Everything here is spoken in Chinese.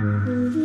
嗯。